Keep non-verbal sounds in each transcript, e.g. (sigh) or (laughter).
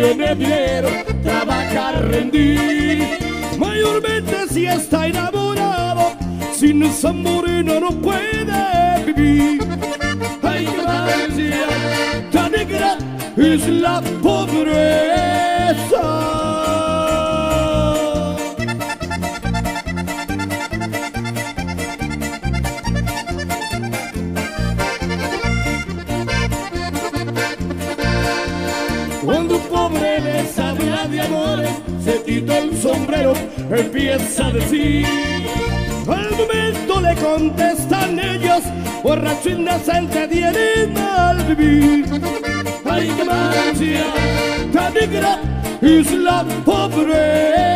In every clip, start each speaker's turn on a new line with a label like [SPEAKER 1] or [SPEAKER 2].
[SPEAKER 1] pobre está loco, no tiene dinero, trabaja a rendir. Mayormente si está enamorado, sin esa morena no puede vivir. Ay, qué tan negra es la empieza. Al momento le contestan ellos, borracho indecente tiene mal vivir. Ay, qué mancha tan negra es la pobreza.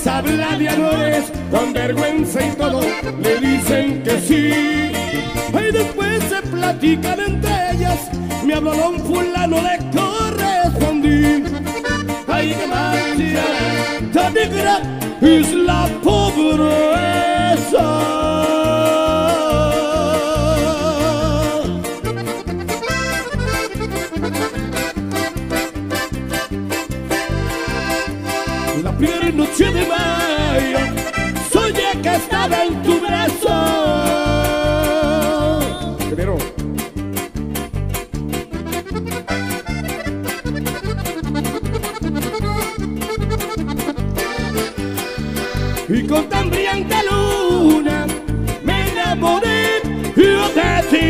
[SPEAKER 1] Les habla de amores, con vergüenza y todo, le dicen que sí. Y después se platican entre ellas, me habló un fulano, le correspondí. Ay, qué mancha tan negra es la pobreza. Tan brillante luna me enamoré yo de ti.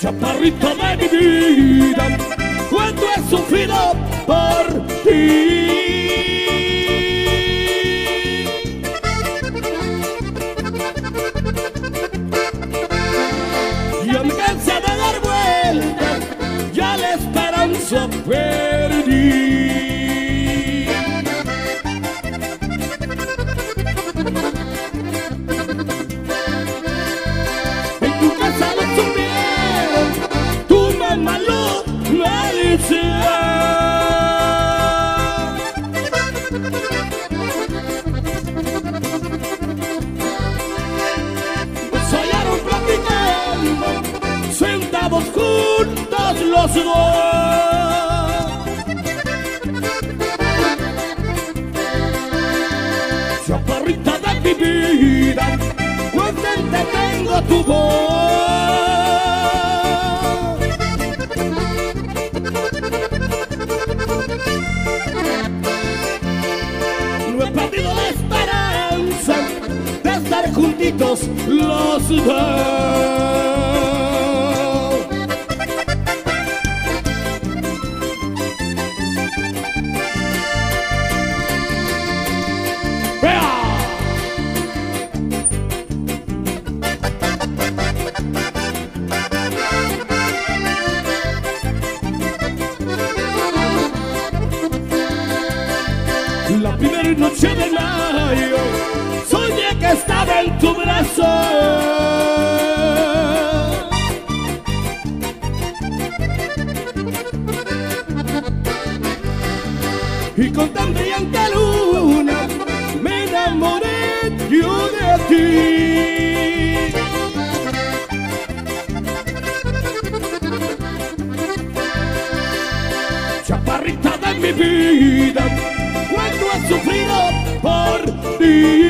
[SPEAKER 1] chaparrito de mi vida, cuánto he sufrido por ti. Chaparrita de mi vida, contenta tengo tu voz. No he perdido la esperanza de estar juntitos los dos. Por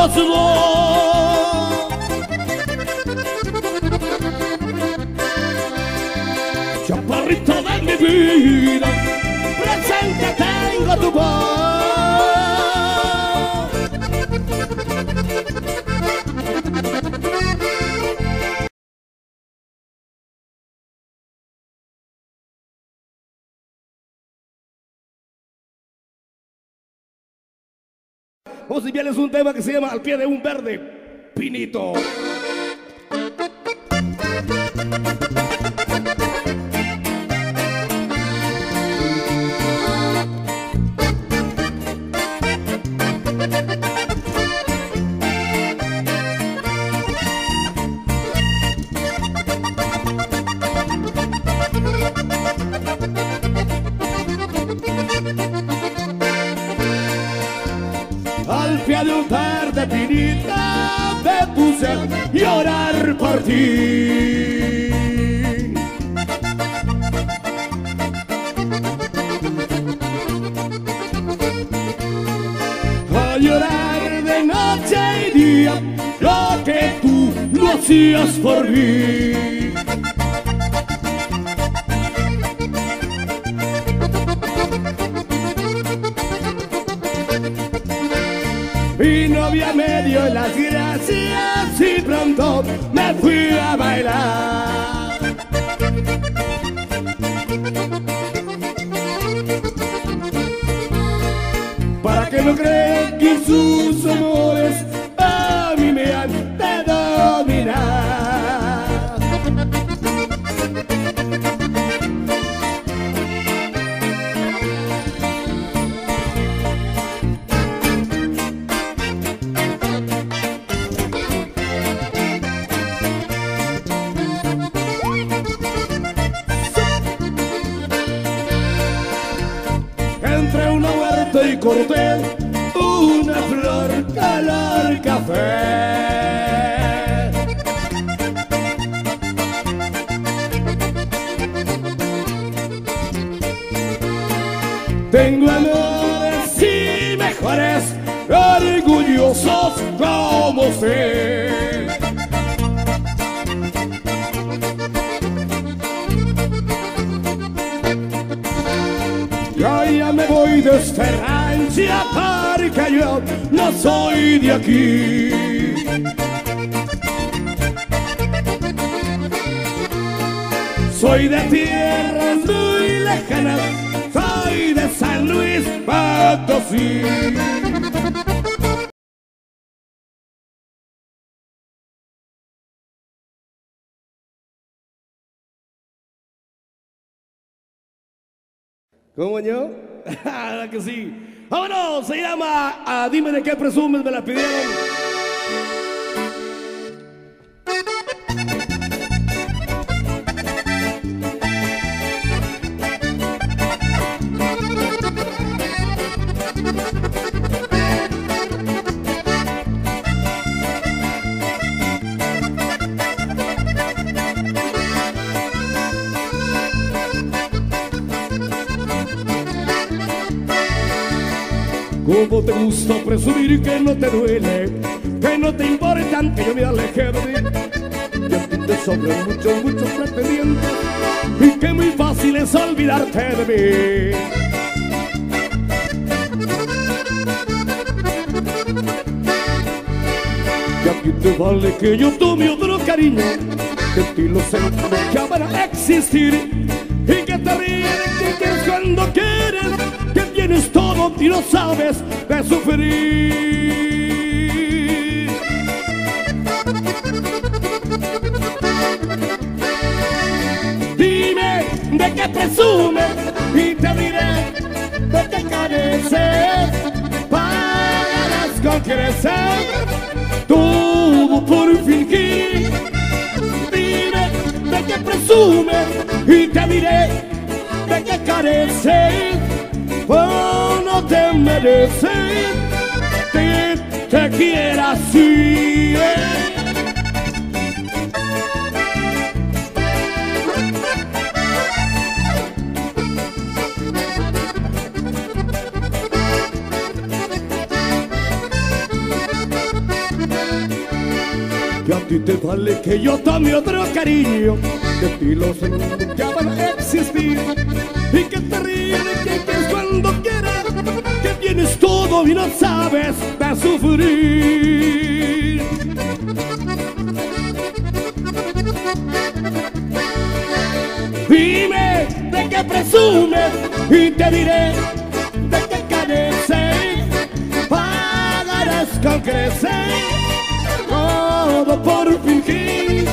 [SPEAKER 1] Somos dos. Chaparrito de mi vida, presente tengo tu voz. Vamos a enviarles un tema que se llama Al pie de un verde pinito. Hacías por mí. Mi novia me dio las gracias y pronto me fui a bailar. Para que no crean que sus ¿Cómo yo? (laughs) Ah, que sí. Vámonos, se llama ah, Dime de qué presumes, me la pidieron. ¿Cómo te gusta presumir que no te duele? Que no te importan que yo me aleje de ti. Y a ti te sobran muchos, muchos pretendientes Y que muy fácil es olvidarte de mí Y te vale que yo tome otro cariño Que ti los celos ya van a existir Y que te ríes que quieres cuando quieres tienes todo y no sabes de sufrir. Dime de qué presumes y te diré de qué careces Pagarás con crecer. Todo por fingir. Dime de qué presumes y te diré de qué careces Oh, no te mereces que te quiera así eh. ti te vale que yo tome otro cariño. De ti los ya van a existir. Y que te cuando quieras. Que tienes todo y no sabes de sufrir. Dime de qué presumes y te diré de qué careces. Pagarás con crecer, todo por fingir.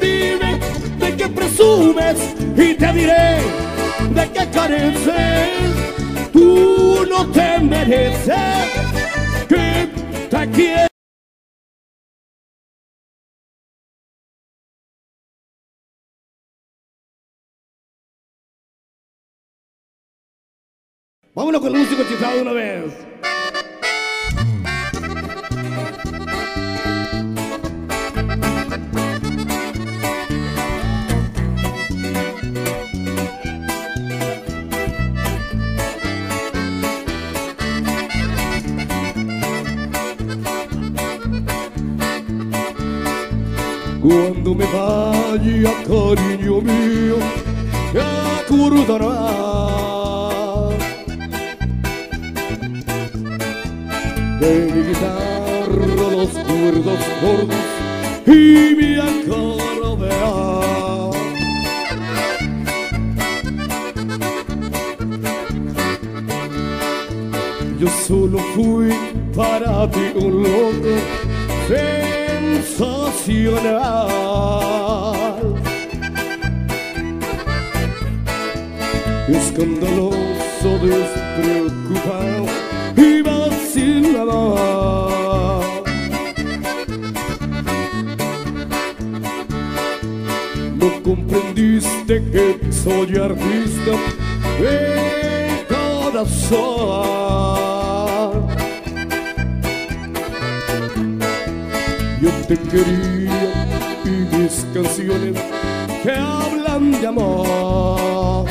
[SPEAKER 1] Dime de qué presumes y te diré de qué careces. Tú no te mereces que te quiera. Vámonos con el músico chiflado una vez. Cuando me vaya, cariño mío, te acordarás de mi guitarra los cuerdos gordos y mi acordeón. Yo solo fui para ti un loco sensacional. Escandaloso, despreocupado y vacilador. No comprendiste que soy artista de corazón. Te quería y mis canciones que hablan de amor.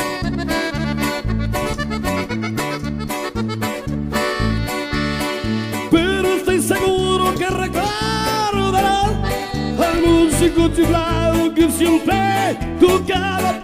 [SPEAKER 1] Pero estoy seguro que recordarás al músico chiflado que siempre tocaba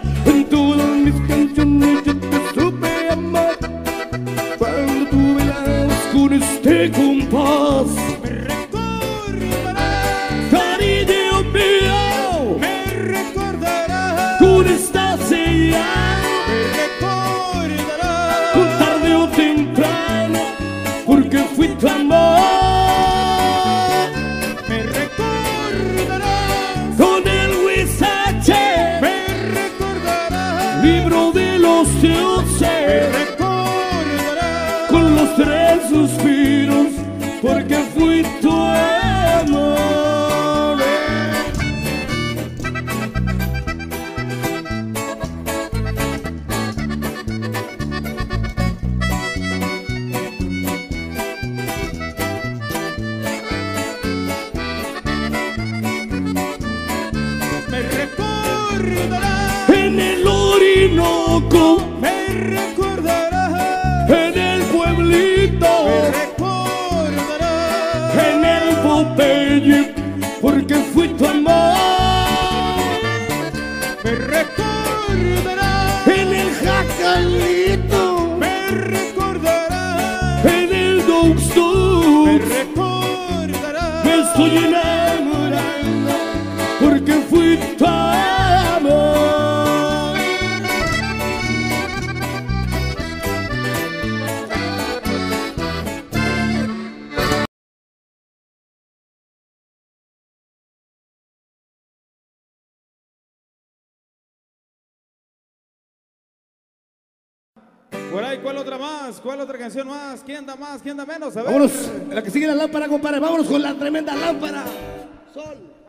[SPEAKER 1] porque fui tu amor.
[SPEAKER 2] me recordarás,
[SPEAKER 1] En el Jacalito,
[SPEAKER 2] me recordarás,
[SPEAKER 1] en el
[SPEAKER 2] me
[SPEAKER 1] Dogstud,
[SPEAKER 2] recordarás,
[SPEAKER 1] me estoy enamorando,
[SPEAKER 2] ¿cuál otra más? ¿Cuál otra canción más? ¿Quién da más? ¿Quién da menos?
[SPEAKER 1] Vámonos, la que sigue la lámpara, compadre. Vámonos con la tremenda lámpara. Sol.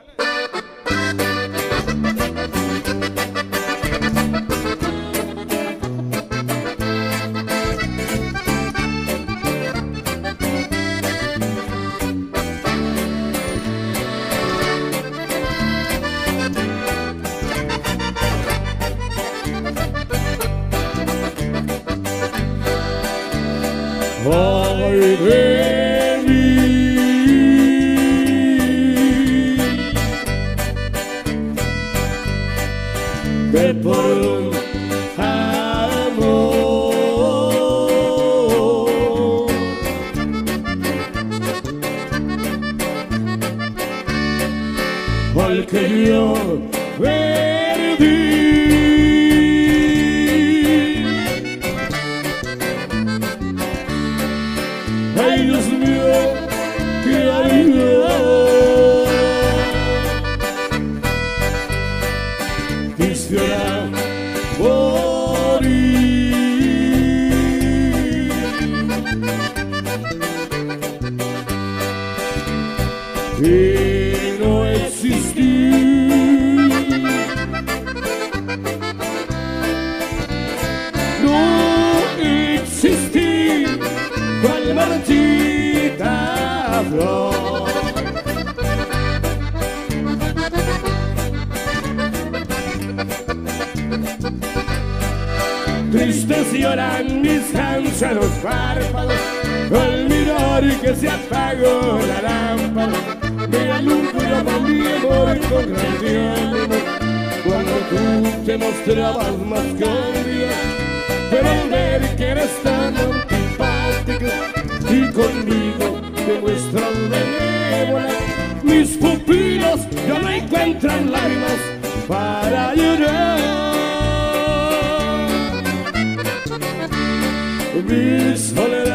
[SPEAKER 1] Ay Tristes lloran mis cansados párpados al mirar que se apagó la lámpara. Me alumbra mi amor con gran ánimo cuando tú te mostrabas más cálida. Pero al ver que eres tan antipática y conmigo te muestras benévola, mis pupilos ya no encuentran lágrimas para llorar. Mi soledad.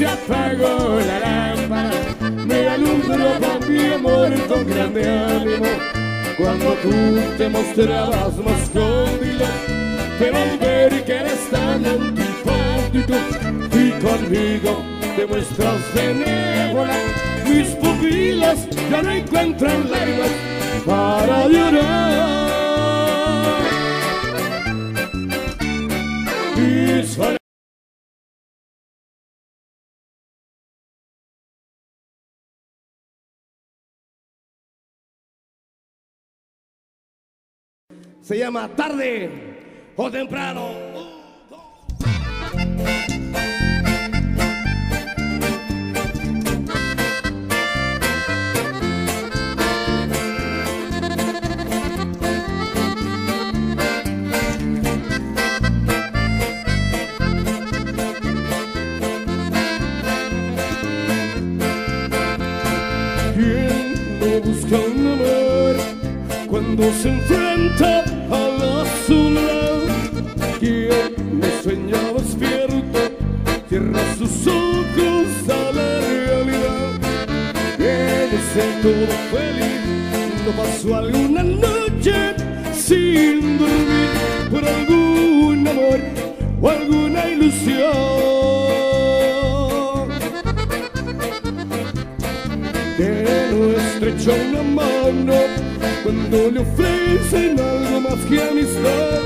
[SPEAKER 1] Se apagó la lámpara. Me alumbro con mi amor con grande ánimo cuando tú te mostrabas más cómodo. Pero al ver que eres tan antipático y conmigo te muestras benévola, mis pupilas ya no encuentran lágrimas para llorar. Se llama tarde o temprano. ¿Quién no un amor cuando se enfrenta a la soledad? ¿Quién no sueña despierto? Cierra sus ojos a la realidad. En todo feliz no pasó alguna noche sin dormir por algún amor o alguna ilusión. que no estrecha una mano cuando le ofrecen algo más que amistad.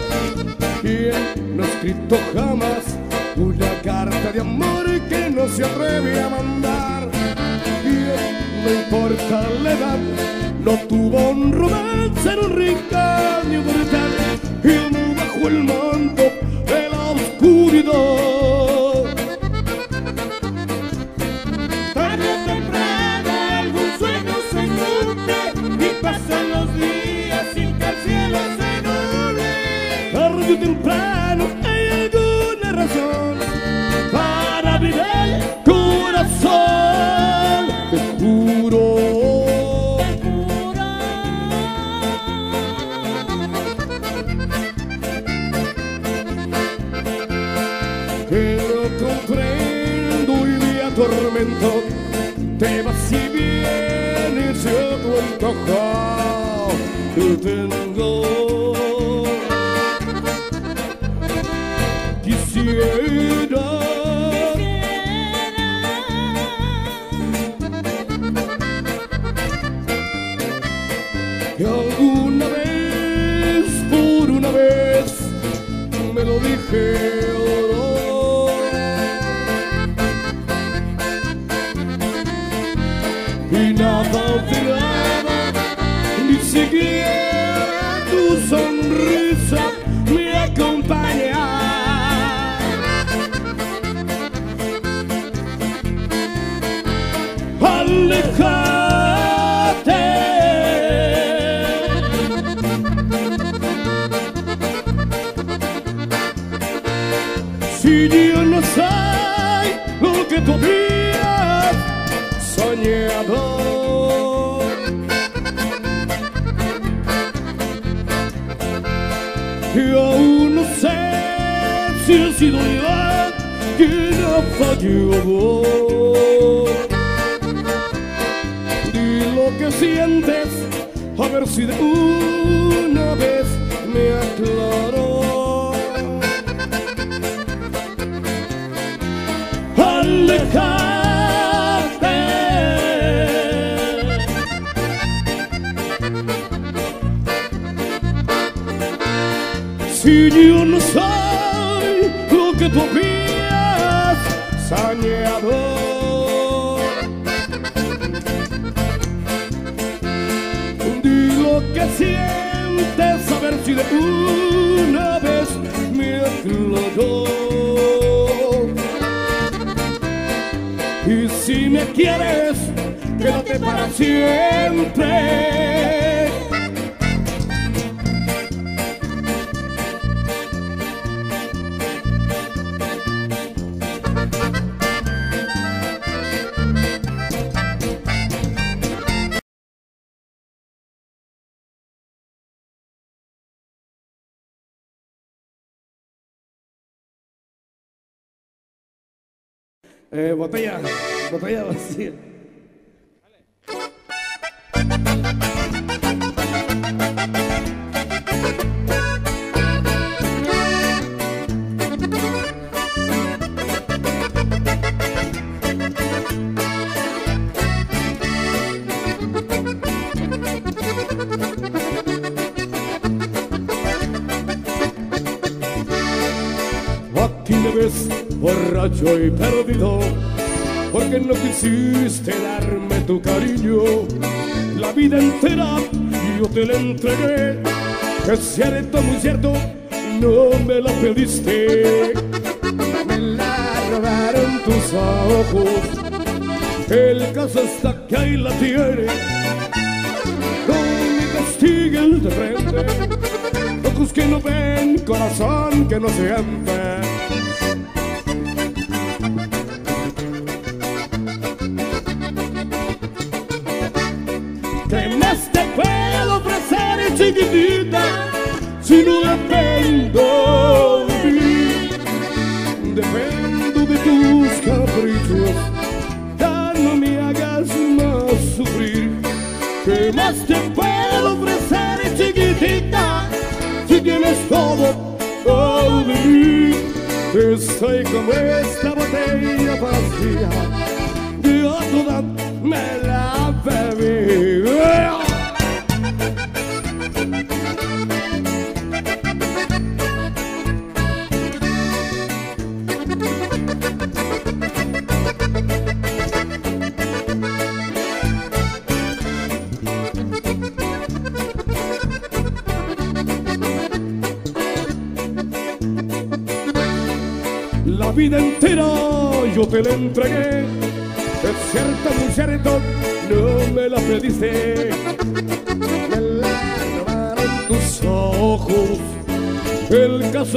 [SPEAKER 1] ¿Quién no ha escrito jamás una carta de amor que no se atreve a mandar? ¿Quién no importa la edad? No tuvo un romance en un rincón brutal y bajo el manto
[SPEAKER 3] Y
[SPEAKER 1] aún no sé si he sido yo quien ha fallado. Di lo que sientes, a ver si de una vez me aclaro. Alejar Si yo no soy lo que tú habías soñado. Di lo que sientes, a ver si de una vez me aclaró. Y si me quieres, quédate para siempre. Eh, botella, botella vacía. Borracho y perdido porque no quisiste darme tu cariño. La vida entera yo te la entregué es cierto muy cierto no me la pediste. Me la robaron tus ojos el caso está que ahí la tiene. No me castiguen de frente ojos que no ven corazón que no siente Estoy como esta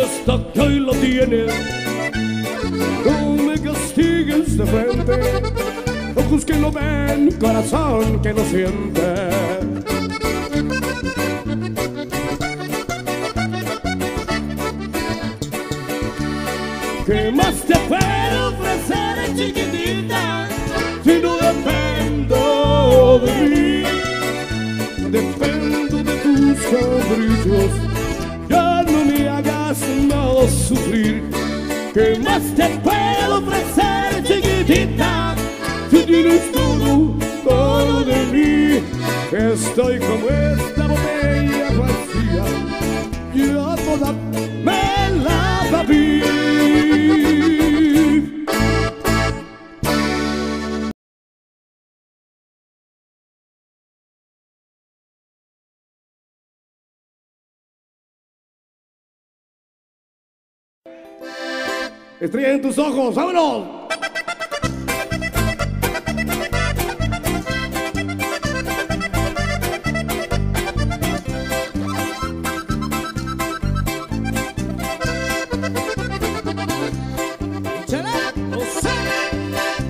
[SPEAKER 1] Está que ahí lo tienes. No me castigues de frente. Ojos que no ven, corazón que no siente. Vámonos.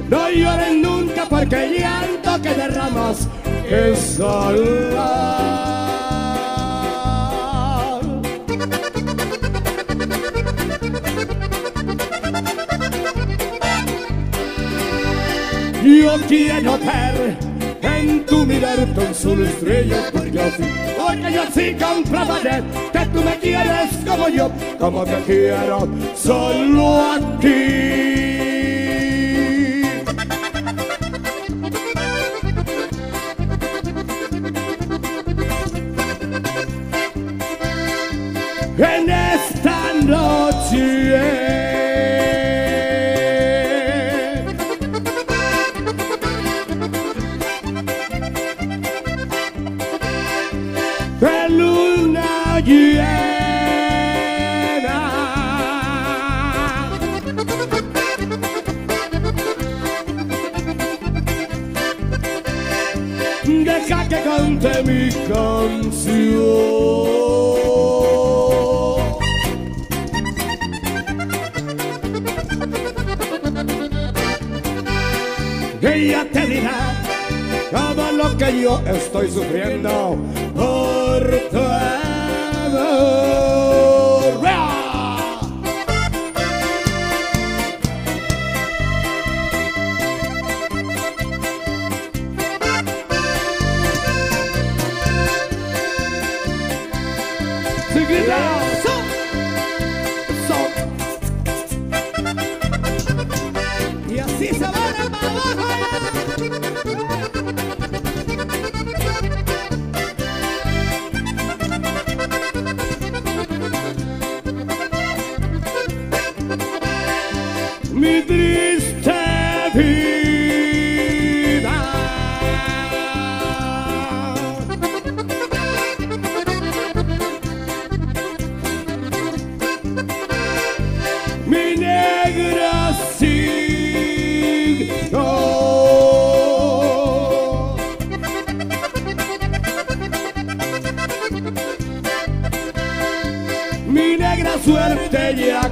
[SPEAKER 1] No llores nunca porque el llanto que derramas es salvar. Yo quiero ver en tu mirar tan solo estrellas porque así, porque yo así comprobaré que tú me quieres como yo, como te quiero solo a ti.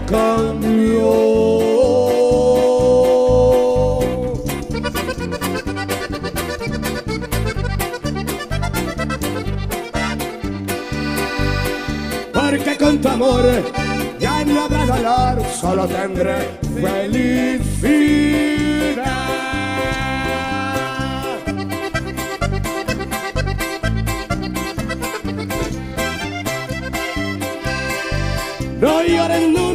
[SPEAKER 1] cambio. Porque con tu amor ya no habrá dolor, solo tendré felicidad. No llores nunca.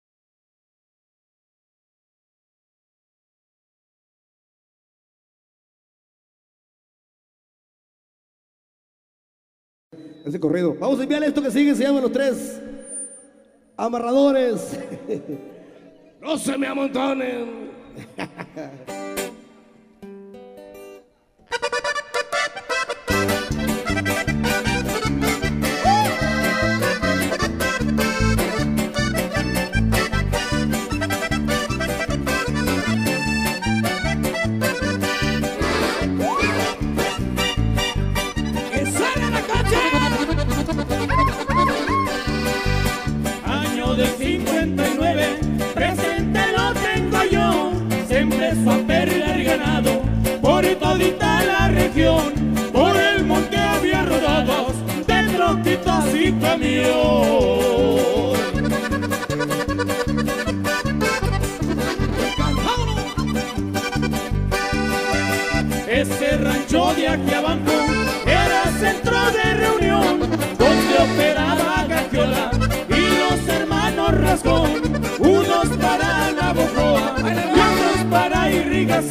[SPEAKER 1] corrido. Vamos a enviar esto que sigue, se llama Los Tres Amarradores. (laughs) no se me amontonen. (laughs)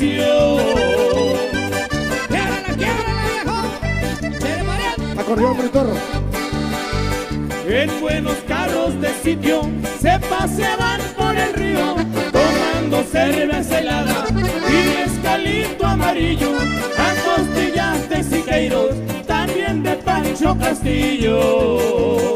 [SPEAKER 3] irrigación.
[SPEAKER 1] Acordeón,
[SPEAKER 3] en buenos carros de sitio se paseaban por el río tomando cerveza helada y escalito amarillo a costillas de Siqueiros también de Pancho Castillo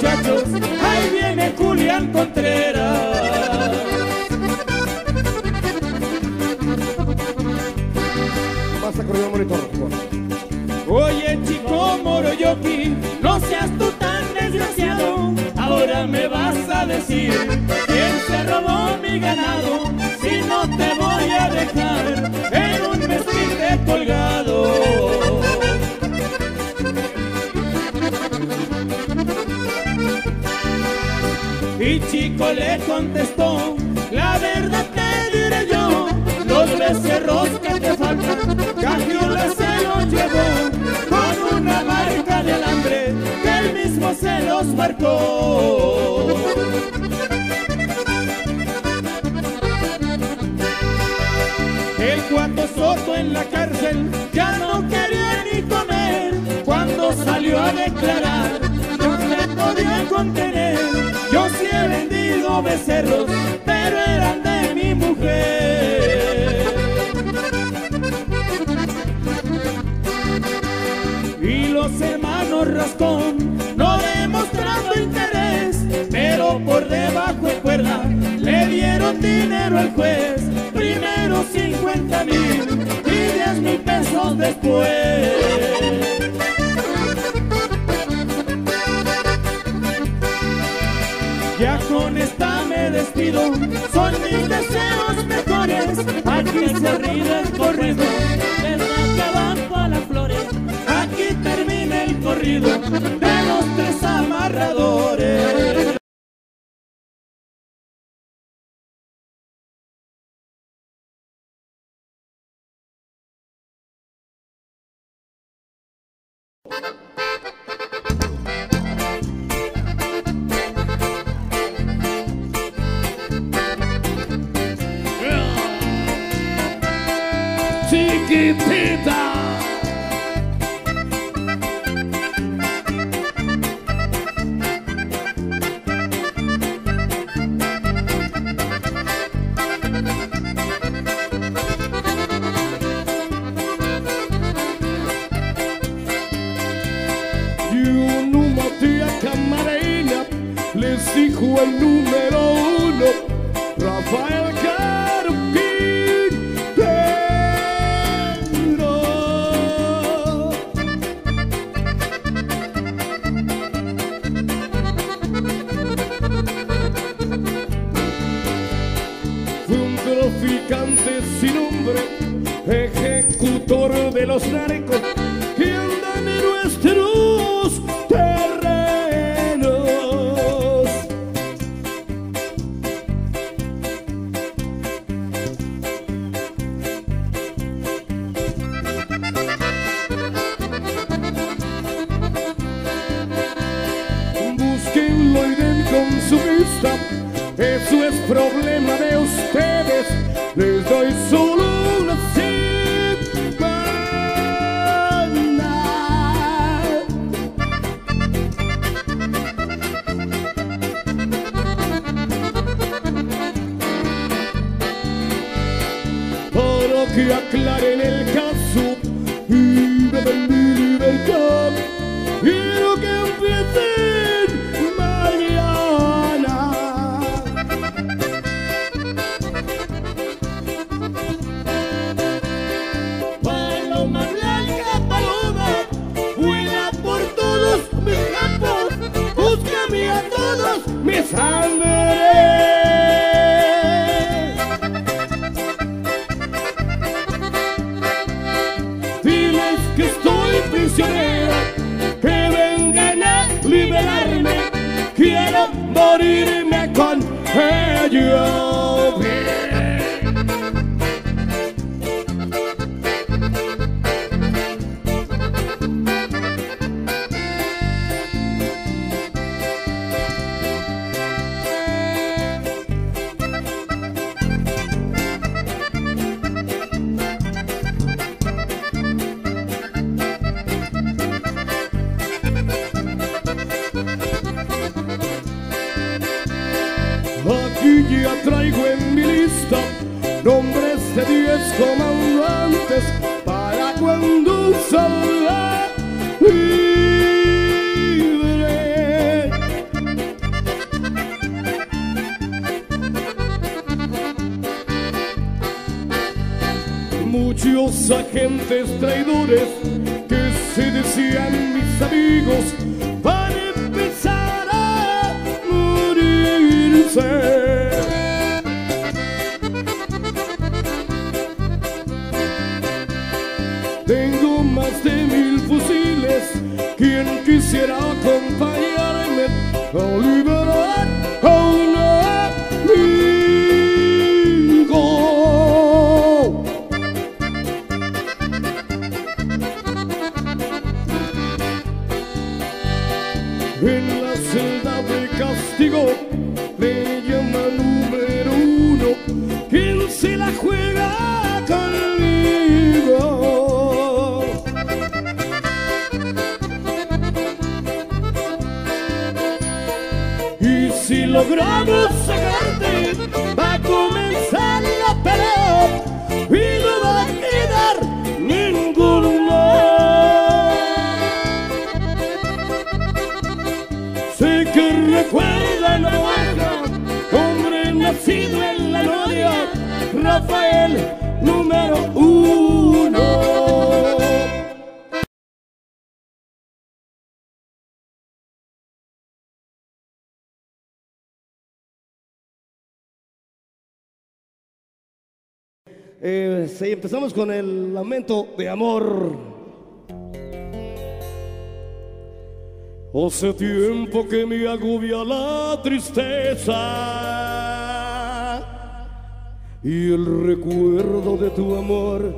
[SPEAKER 3] muchachos, ahí viene Julián Contreras.
[SPEAKER 1] Pasa corriendo monitor.
[SPEAKER 3] Oye, chico Moroyoki, no seas tú tan desgraciado. Ahora me vas a decir quién se robó mi ganado. Si no te voy a dejar Y chico le contestó, la verdad te diré yo, los becerros que te faltan, Cagiola se los llevó con una marca de alambre que él mismo se los marcó. El cuando Soto en la cárcel ya no quería ni comer cuando salió a declarar no podía contener becerros pero eran de mi mujer y los hermanos Rascón no demostrando interés pero por debajo de cuerda le dieron dinero al juez primero 50 mil y 10 mil pesos después. Mis deseos mejores. Aquí se ríe el corrido, desde que abajo a las flores. Aquí termina el corrido de los tres amarradores.
[SPEAKER 1] Eh, empezamos con el lamento de amor. Hace tiempo que me agobia la tristeza y el recuerdo de tu amor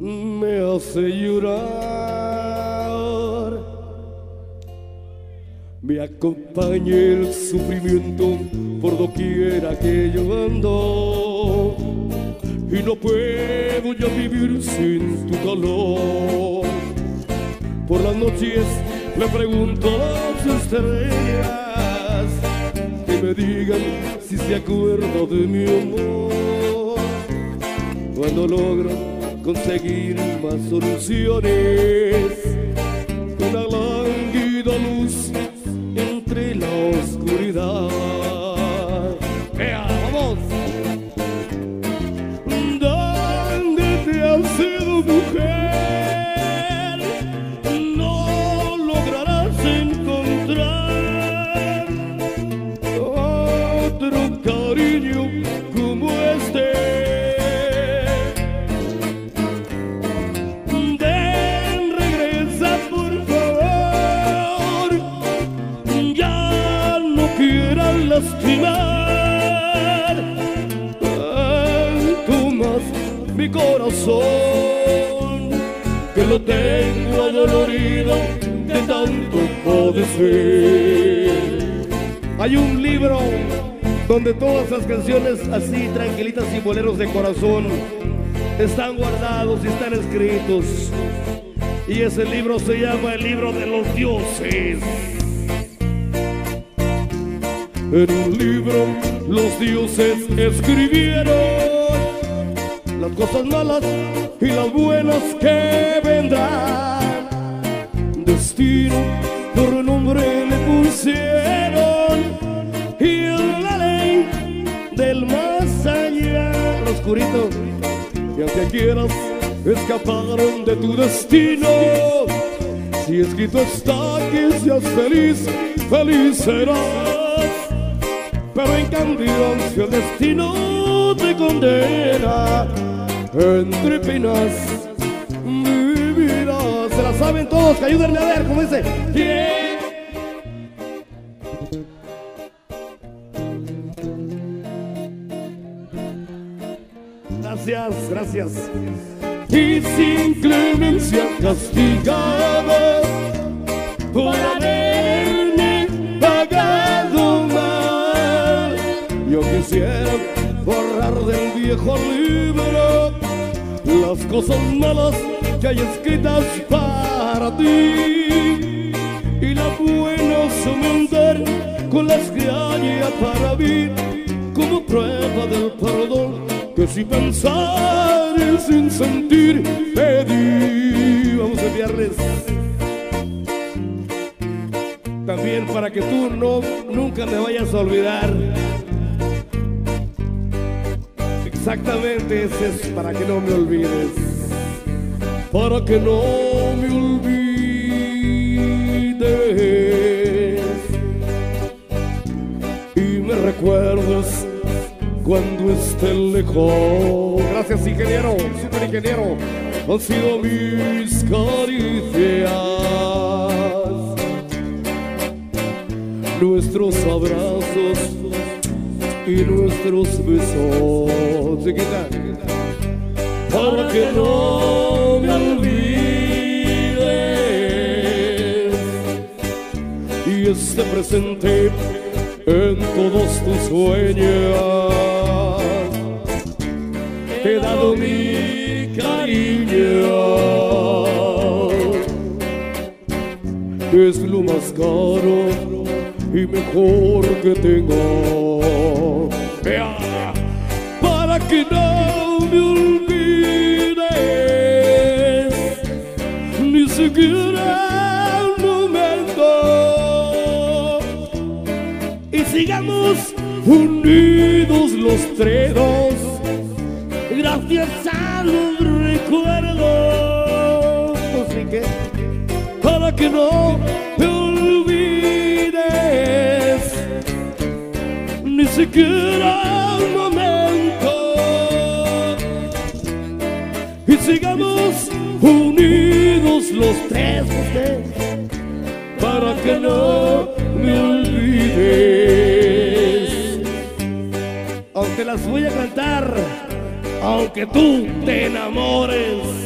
[SPEAKER 1] me hace llorar. Me acompaña el sufrimiento por doquiera que yo ando y no puedo ya vivir sin tu calor. Por las noches le pregunto a las estrellas que me digan si se acuerdan de mi amor. Cuando logro conseguir más soluciones, tengo adolorido de tanto padecer. Hay un libro donde todas las canciones así tranquilitas y boleros de corazón están guardados y están escritos. Y ese libro se llama el libro de los dioses. En un libro los dioses escribieron las cosas malas y las buenas que vendrán. Destino por nombre le pusieron y la ley del más allá, lo oscurito, y aunque quieras escapar de tu destino, si escrito está que seas feliz, feliz serás. Pero en cambio si el destino te condena Entre penas vivirás Se la saben todos, que ayúdenme a ver, ¿cómo dice? ¿Quién? Gracias, gracias Y sin clemencia castigado Por haberme pagado mal Yo quisiera borrar del viejo libro cosas malas que hay escritas para ti y la buena aumentar con las que haya para mí como prueba del perdón que si pensar y sin sentir pedir. Vamos a enviarles también para que tú no nunca me vayas a olvidar. Exactamente ese es para que no me olvides. Para que no me olvides. Y me recuerdes cuando esté lejos. Gracias, ingeniero, super ingeniero. Han sido mis caricias, nuestros abrazos y nuestros besos. Chiquita, para que no me olvides y este presente en todos tus sueños. Te he dado mi cariño. Es lo más caro y mejor que tengo. Vea, para que no me olvides, ni siquiera un momento y sigamos unidos los tres gracias a los recuerdos. Así que, para que no un momento, y sigamos unidos los tres, ustedes para que no me olvides. Aunque las voy a cantar, aunque tú te enamores.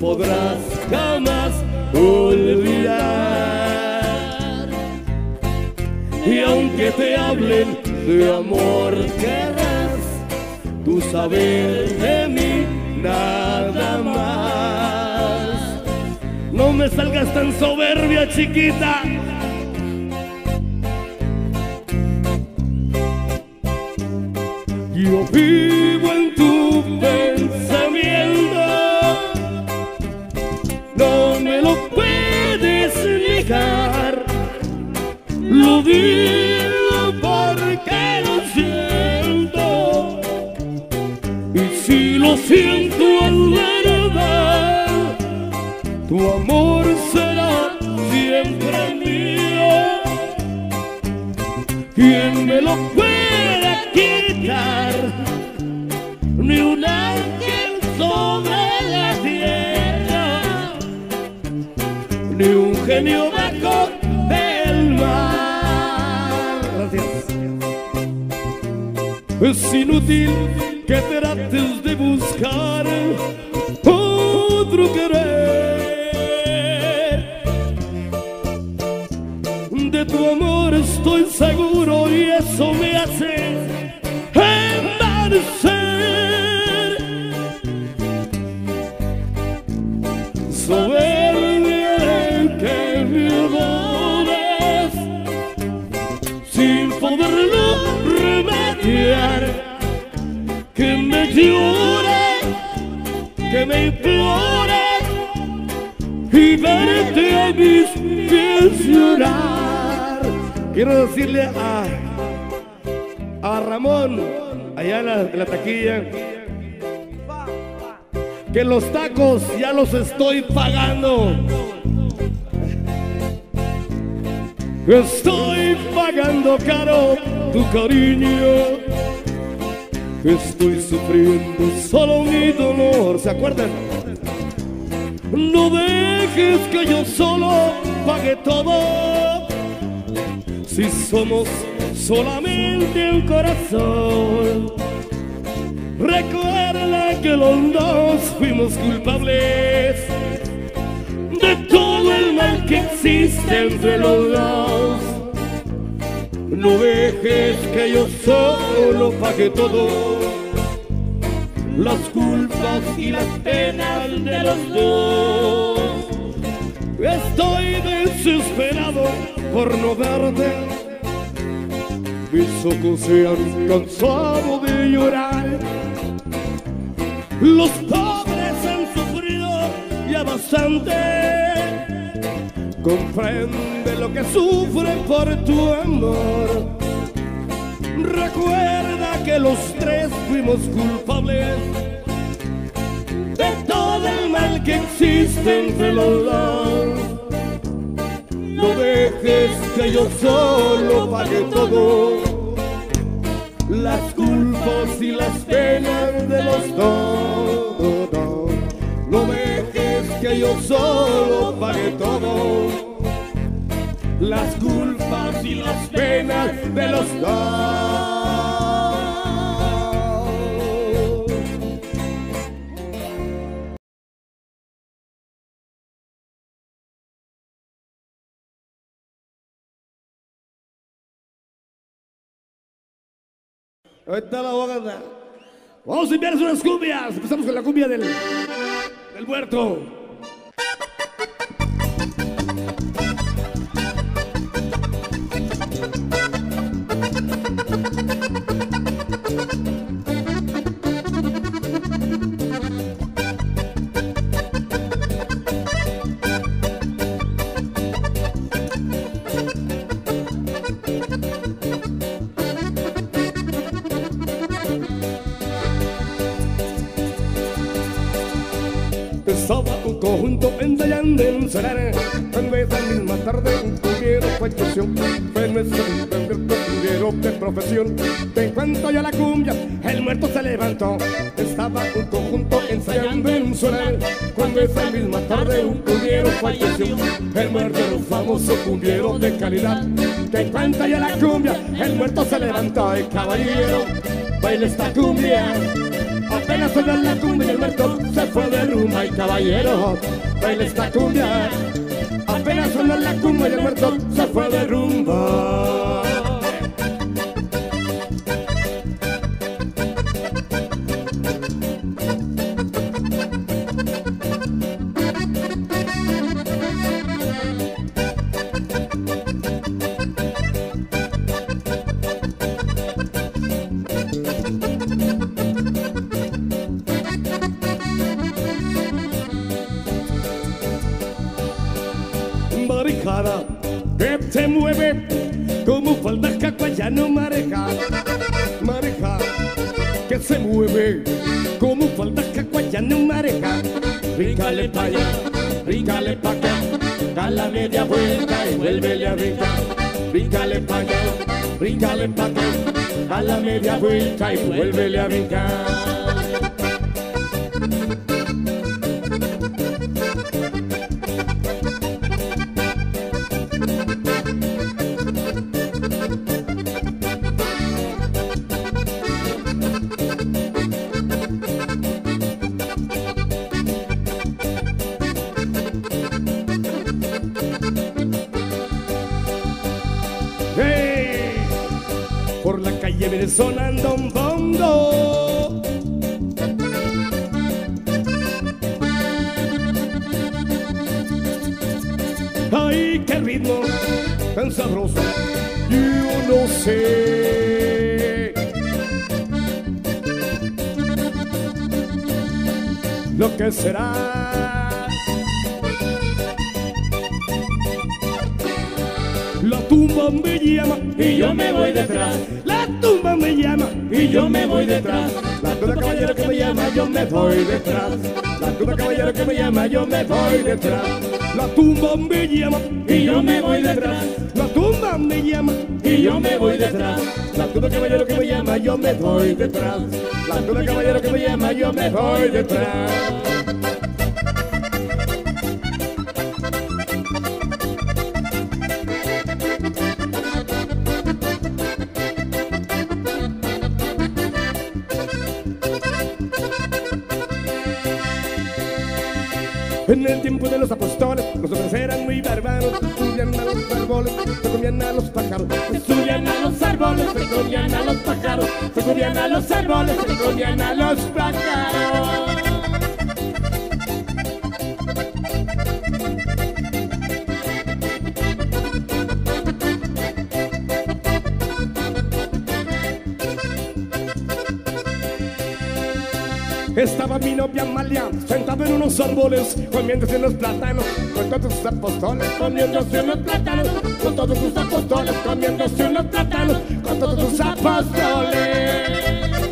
[SPEAKER 1] Podrás jamás olvidar. Y aunque te hablen de amor, querrás tú saber de mí nada más. No me salgas tan soberbia, chiquita. Yo vivo siento verdad, tu amor será siempre mío. ¿Quién me lo puede quitar? Ni un ángel sobre la tierra, ni un genio bajo del mar. Gracias. Es inútil que trates de buscar llore, que me implore y verte a mis pies llorar. Quiero decirle a, a Ramón, allá en la, en la taquilla, que los tacos ya los estoy pagando. Estoy pagando caro tu cariño. Estoy sufriendo solo mi dolor. ¿Se acuerdan? No dejes que yo solo pague todo. Si somos solamente un corazón. Recuerda que los dos fuimos culpables de todo el mal que existe entre los dos. No dejes que yo solo pague todo, las culpas y las penas de los dos. Estoy desesperado por no verte, mis ojos se han cansado de llorar. Los pobres han sufrido ya bastante. Comprende que sufren por tu amor. Recuerda que los tres fuimos culpables de todo el mal que existe entre los dos. No dejes que yo solo pague todo las culpas y las penas de los dos. No dejes que yo solo pague todo, las culpas y las penas de los dos. Ahorita la voy a cantar. Vamos a enviarles unas cumbias. Empezamos con la cumbia del, del huerto. Conjunto ensayando en un solar Cuando esa misma tarde tuvieron cuestión Fue nuestro tuvieron de profesión. Te cuento yo la cumbia, el muerto se levantó. Estaba un conjunto ensayando en un solar Cuando esa misma tarde un cumbiero falleció El muerto era un famoso cumbiero de calidad. Te cuento yo la cumbia, el muerto se levantó. El caballero baila esta cumbia Apenas suena la cumbia y el muerto se fue de rumba y caballero baila esta cumbia. Apenas suena la cumbia y el muerto se fue de rumba. Ríncale pa' allá, ríncale pa' acá, da la media vuelta y vuélvele a brincar. Ríncale pa' allá, ríncale pa' acá, da la media vuelta y vuélvele a brincar. Lo que será. La tumba me llama
[SPEAKER 3] y yo me voy detrás.
[SPEAKER 1] La tumba me llama
[SPEAKER 3] y yo me voy detrás.
[SPEAKER 1] La tumba caballero que me llama, yo me voy detrás. La tumba caballero que me llama, yo me voy detrás. La tumba me llama
[SPEAKER 3] y yo me voy detrás.
[SPEAKER 1] La tumba me llama
[SPEAKER 3] y yo me voy detrás.
[SPEAKER 1] La tumba caballero que me llama, yo me voy detrás. La tumba caballero que me llama, yo me voy detrás. Pájaros,
[SPEAKER 3] se subían a los árboles, se comían a los pájaros, se subían a los árboles, se comían a los pájaros.
[SPEAKER 1] Amalia sentada en unos árboles, comiéndose unos plátanos con todos sus apóstoles,
[SPEAKER 3] comiéndose unos plátanos con todos sus apóstoles, comiéndose unos plátanos con todos sus apóstoles.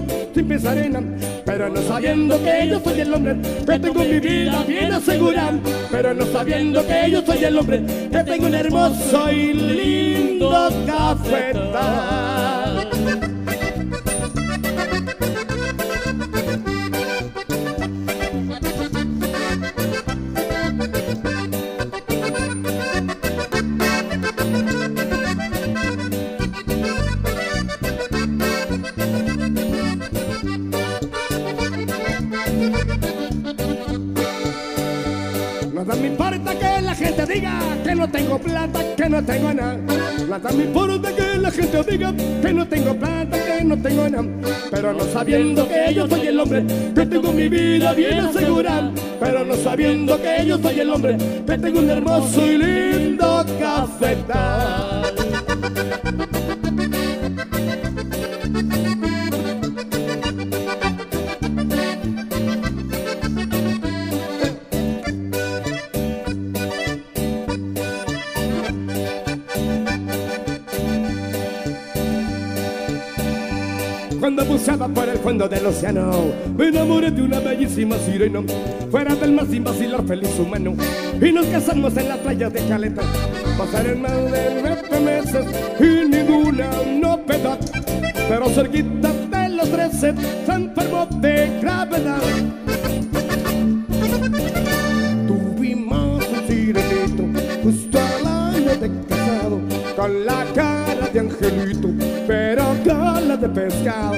[SPEAKER 1] Vida sin en nada. Pero no sabiendo que yo soy el hombre que tengo mi vida bien asegurada. Pero no sabiendo que yo soy el hombre que tengo un hermoso y lindo cafetal. Tengo plata, que no tengo nada. Nada me importa que la gente diga que no tengo plata, que no tengo nada. Pero no sabiendo que yo soy el hombre que tengo mi vida bien asegurada. Pero no sabiendo que yo soy el hombre que tengo un hermoso y lindo cafetal. Fondo del océano, me enamoré de una bellísima sirena. Fuera del más sin vacilar feliz humano. Y nos casamos en la playa de Caleta. Pasaron más de nueve meses y ninguna novedad. Pero cerquita de los trece se enfermó de gravedad. Tuvimos un sirenito justo al año de casado con la cara de angelito, pero con de pescado.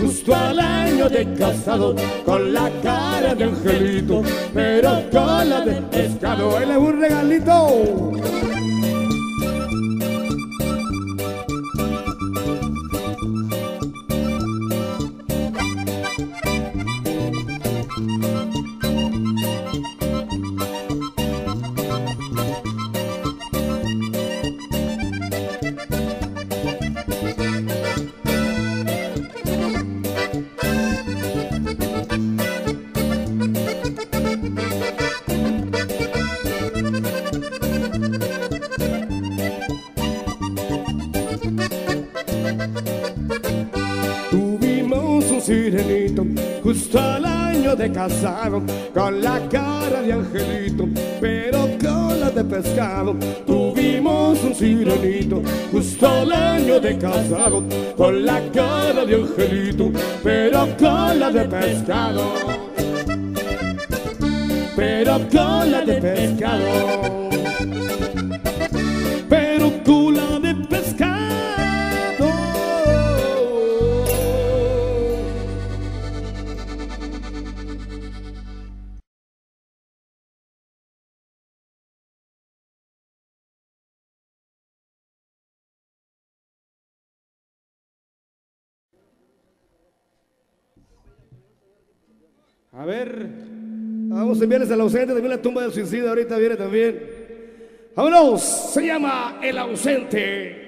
[SPEAKER 1] Justo al año de casado, con la cara de angelito, pero con la de pescado. Él es un regalito. Sirenito, justo al año de casado, con la cara de angelito, pero cola de pescado. Tuvimos un sirenito, justo al año de casado, con la cara de angelito, pero cola de pescado. Pero cola de pescado.
[SPEAKER 2] A ver,
[SPEAKER 1] Vamos a enviarles al ausente, también la tumba del suicida, ahorita viene también. Vámonos, se llama El ausente.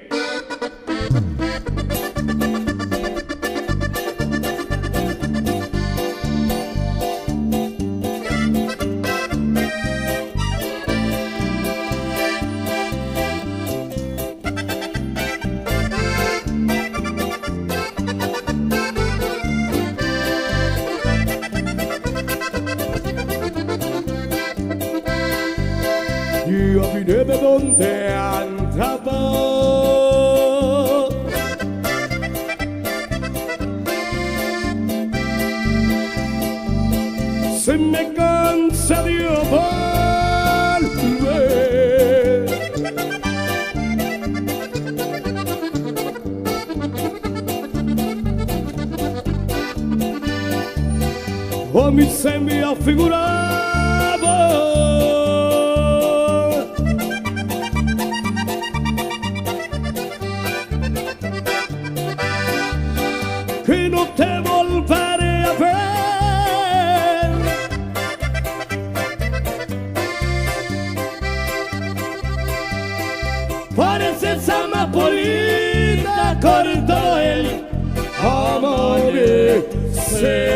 [SPEAKER 1] Amanecer.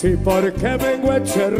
[SPEAKER 1] Sí, porque vengo a echar.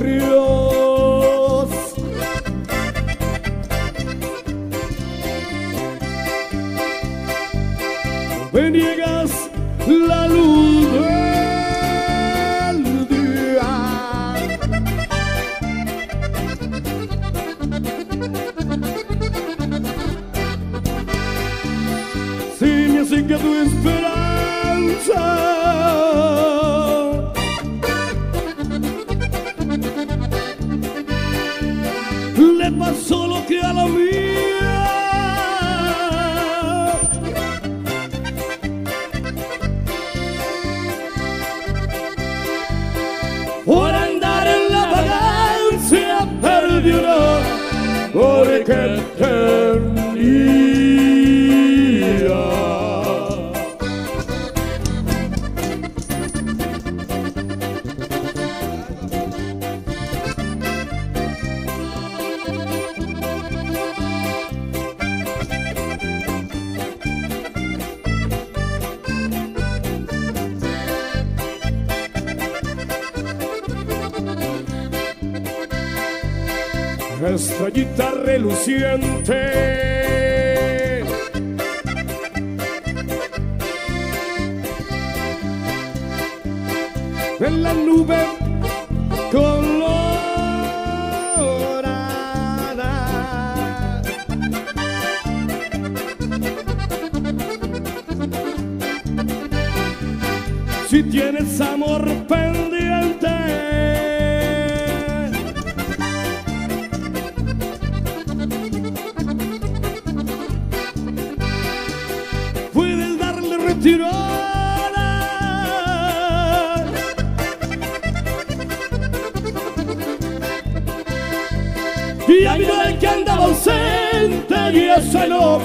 [SPEAKER 1] Y a no el que andaba ausente y ese no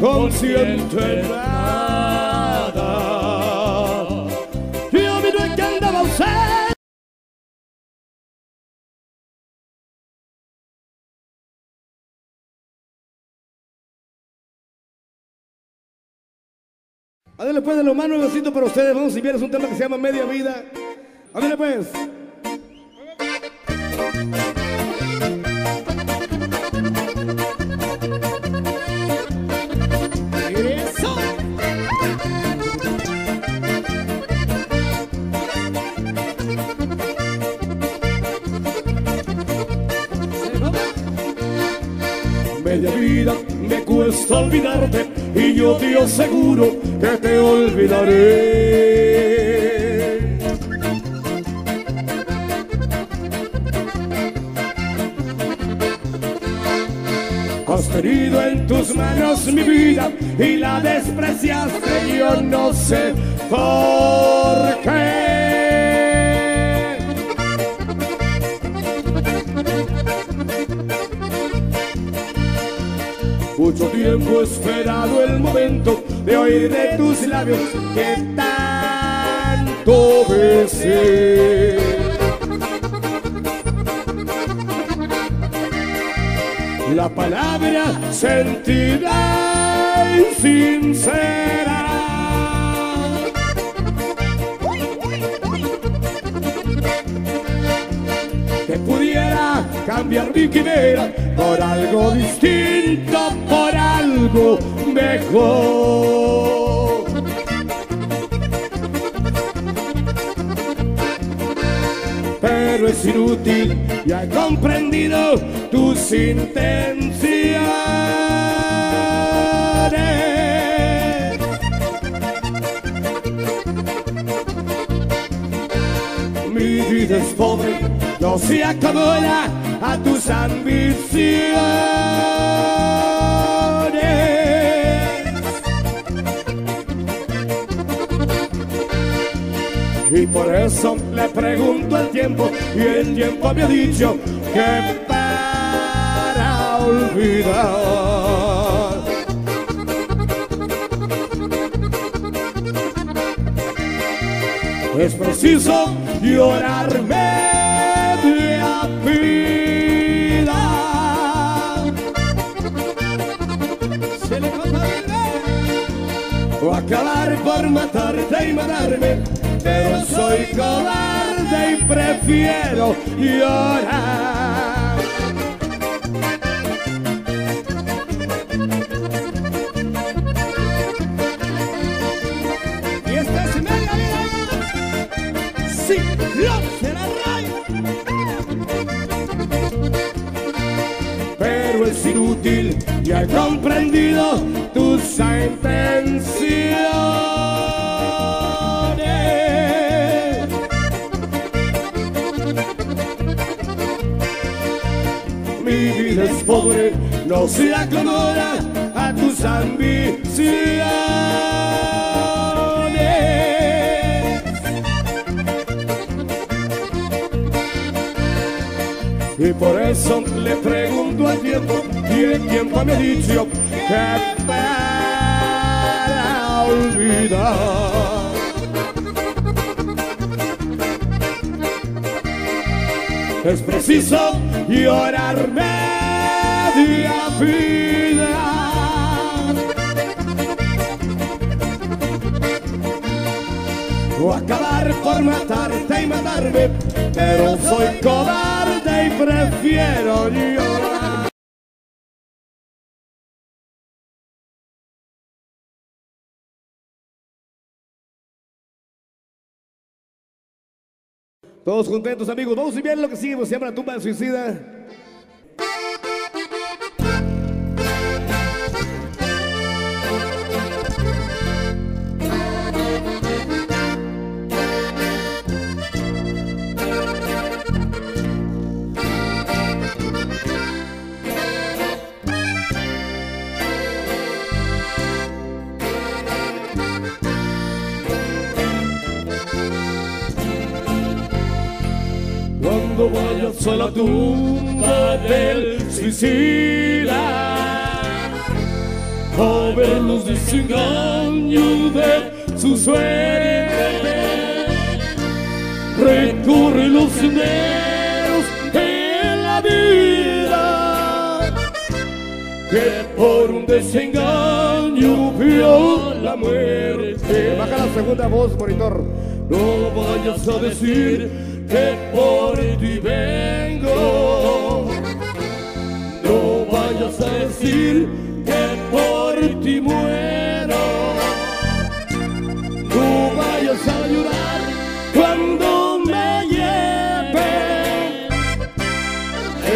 [SPEAKER 1] consciente nada. Y a que ausente. Pues de los manos, besito para ustedes. Vamos a es un tema que se llama Media Vida. Adele pues. Me cuesta olvidarte y yo te aseguro que te olvidaré. Has tenido en tus manos mi vida y la despreciaste, yo no sé por qué. Mucho tiempo he esperado el momento de oír de tus labios que tanto besé. La palabra sentida y sincera. Cambiar mi quimera por algo distinto, por algo mejor. Pero es inútil, ya he comprendido tus intenciones. Mi vida es pobre, no se acomoda a tus ambiciones. Y por eso le pregunto al tiempo, y el tiempo me ha dicho que para olvidar. Es preciso llorarme o acabar por matarte y matarme, pero soy cobarde y prefiero llorar. Y esta es media vida, sí, lo será Pero es inútil, ya he comprendido pobre, no se acomoda a tus ambiciones. Y por eso le pregunto al tiempo, y el tiempo me ha dicho que para olvidar. Es preciso llorar media vida. O acabar por matarte y matarme, pero soy cobarde y prefiero llorar. Todos contentos, amigos. Vamos a ver lo que sigue, llama la tumba del suicida. A la tumba del suicida a ver los desengaños de su suerte recorre los senderos de la vida que por un desengaño vio la muerte.
[SPEAKER 3] Baja la segunda voz, monitor.
[SPEAKER 1] No vayas a decir que por ti vengo. No vayas a decir que por ti muero. No vayas a llorar cuando me lleve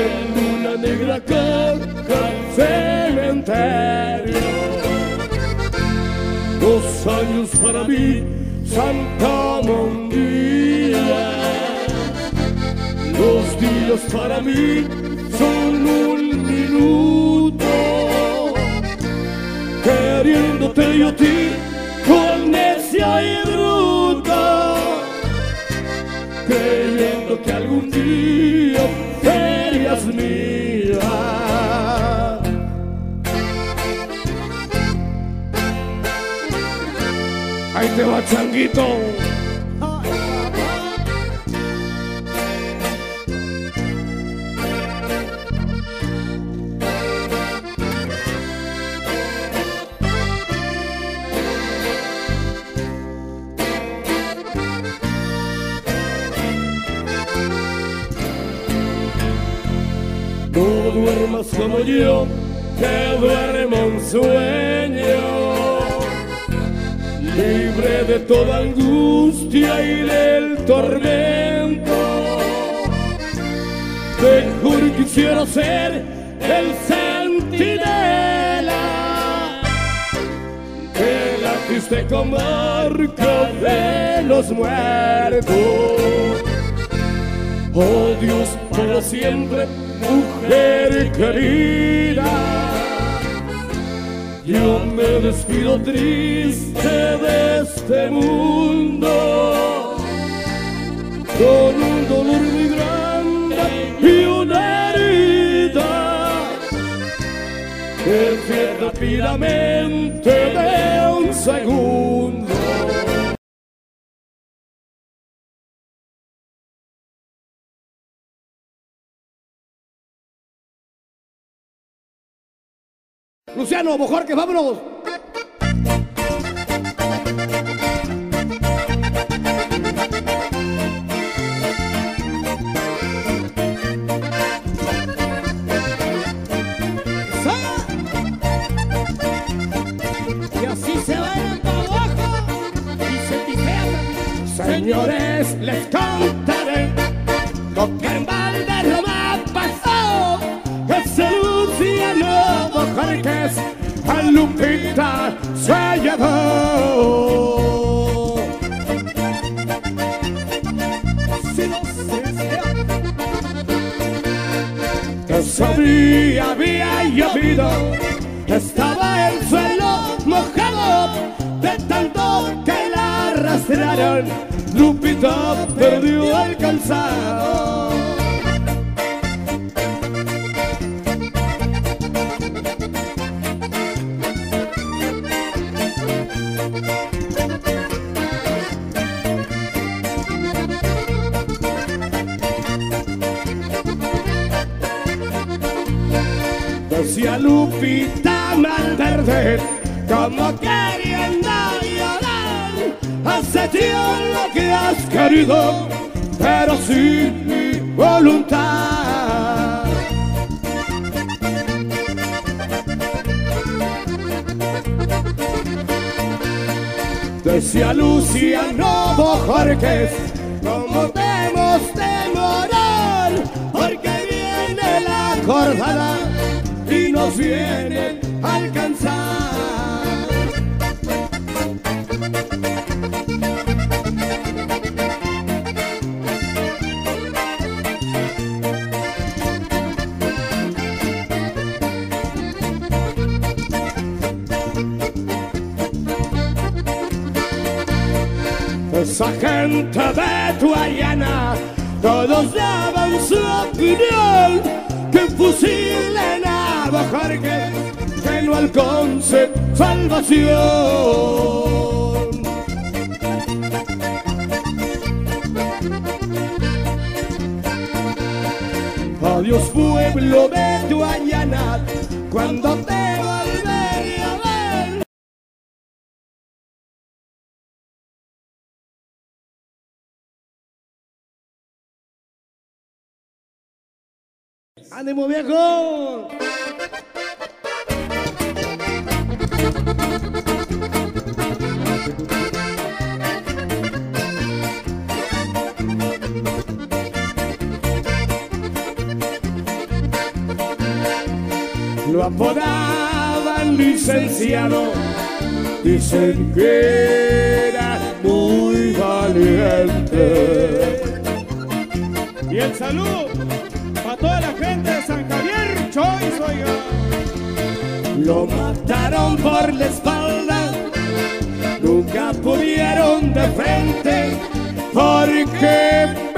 [SPEAKER 1] en una negra caja cementerio. Dos años para mí, Santa Mondía. Para mí son un minuto. Queriéndote yo a ti con necia y bruta. Creyendo que algún día serías mía. Ahí te va, changuito. Como yo, que duermo un sueño libre de toda angustia y del tormento. Mejor quisiera ser el centinela de la triste comarca de los muertos. Oh Dios, para siempre, mujer querida. Yo me despido triste de este mundo con un dolor muy grande y una herida que rápidamente de un segundo.
[SPEAKER 3] Luciano, Bojorque, vámonos.
[SPEAKER 4] Y así se
[SPEAKER 1] a Lupita se llevó. Ese había llovido, estaba el suelo mojado, de tanto que la arrastraron, Lupita perdió el calzado. Lupita Malverde, como queriendo llorar, hace tiempo que has querido, pero sin mi voluntad. Decía Luciano Bojorquez, como debemos de morar, porque viene la jornada nos a alcanzar. Esa gente de Tuayana, todos daban su opinión, que fusilen trabajar que, que alcance salvación. Adiós pueblo de tu allanad, cuando te volveré a ver. ¡Ánimo viejo! Lo apodaban licenciado, dicen que era muy valiente.
[SPEAKER 2] Y el saludo a toda la gente de San Javier, Choice, oiga.
[SPEAKER 1] Lo mataron por la espalda, nunca pudieron de frente, porque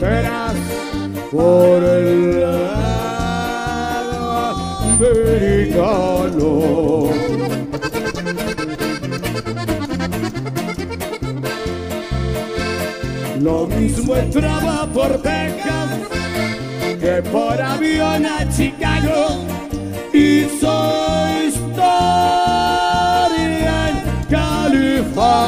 [SPEAKER 1] fronteras por el lado americano. Lo mismo entraba por Texas que por avión a Chicago hizo historia en California.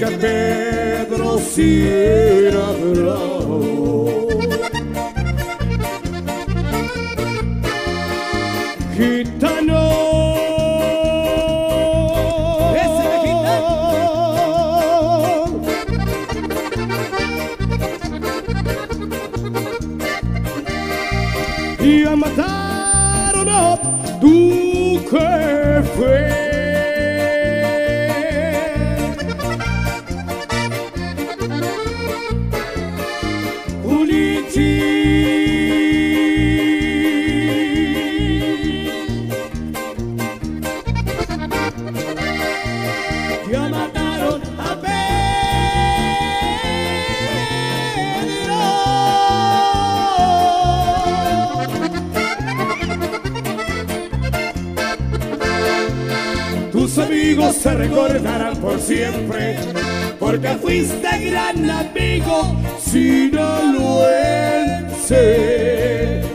[SPEAKER 1] Porque Pedro sí era bravo. Recordarán por siempre, porque fuiste gran amigo sinaloense.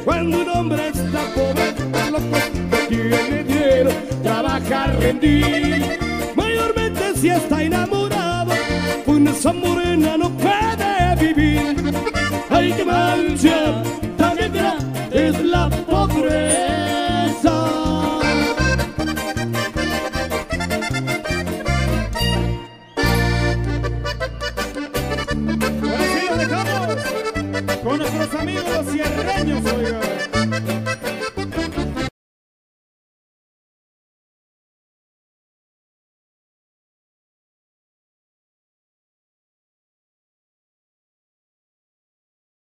[SPEAKER 1] Cuando un hombre está pobre, loco, no tiene dinero, trabaja rendir. Mayormente si está enamorado, con esa morena no puede